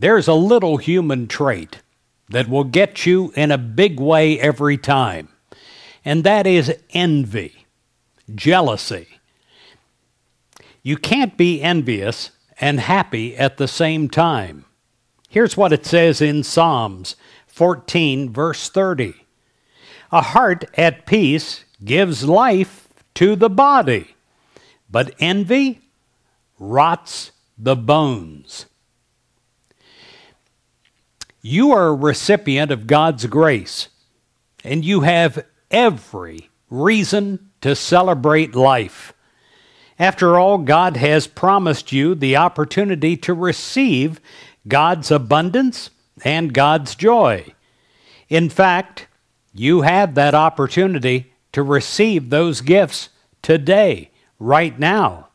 There's a little human trait that will get you in a big way every time, and that is envy, jealousy. You can't be envious and happy at the same time. Here's what it says in Psalms 14, verse 30 A heart at peace gives life to the body, but envy rots the bones. You are a recipient of God's grace, and you have every reason to celebrate life. After all, God has promised you the opportunity to receive God's abundance and God's joy. In fact, you have that opportunity to receive those gifts today, right now.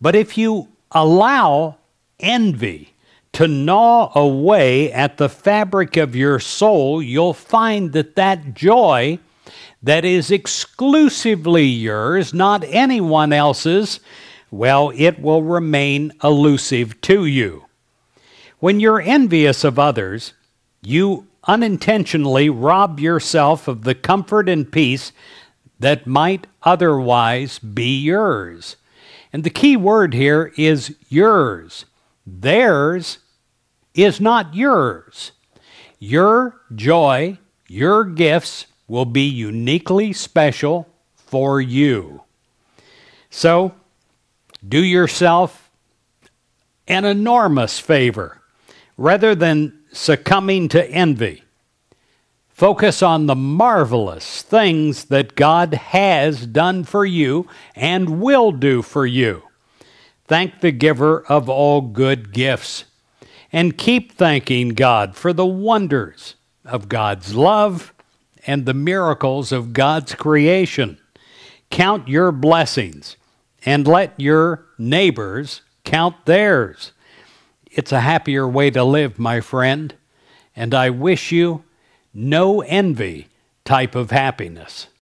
But if you allow envy to gnaw away at the fabric of your soul, you'll find that that joy that is exclusively yours, not anyone else's, well, it will remain elusive to you. When you're envious of others, you unintentionally rob yourself of the comfort and peace that might otherwise be yours. And the key word here is yours. Theirs is not yours. Your joy, your gifts, will be uniquely special for you. So, do yourself an enormous favor. Rather than succumbing to envy, focus on the marvelous things that God has done for you and will do for you. Thank the giver of all good gifts and keep thanking God for the wonders of God's love and the miracles of God's creation. Count your blessings and let your neighbors count theirs. It's a happier way to live, my friend, and I wish you no envy type of happiness.